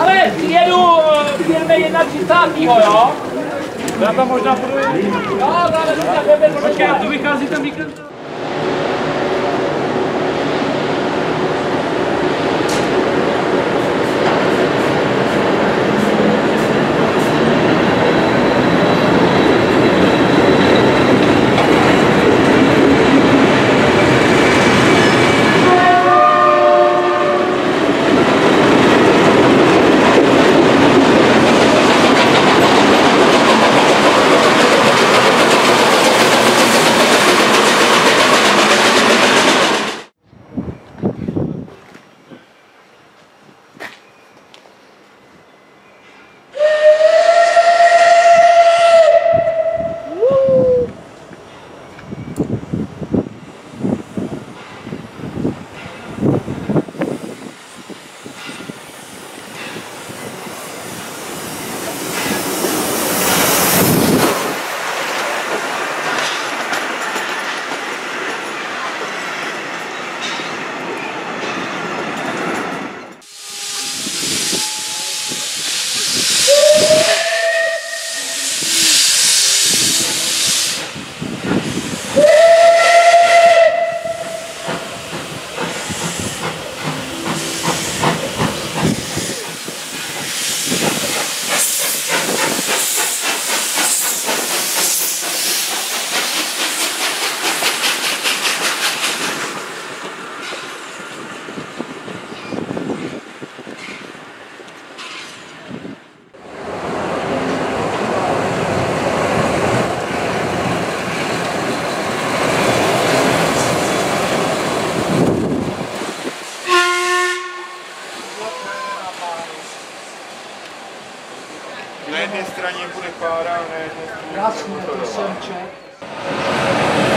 Ale jedu, jedeme 31. jo? Já tam možná budu... Jo, si na webe, Počkej, tu vychází ten víkend? předpokládám, to jsem četl.